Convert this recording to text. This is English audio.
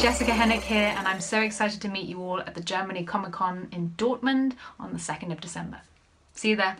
Jessica Henwick here, and I'm so excited to meet you all at the Germany Comic Con in Dortmund on the 2nd of December. See you there.